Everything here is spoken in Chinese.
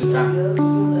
嗯的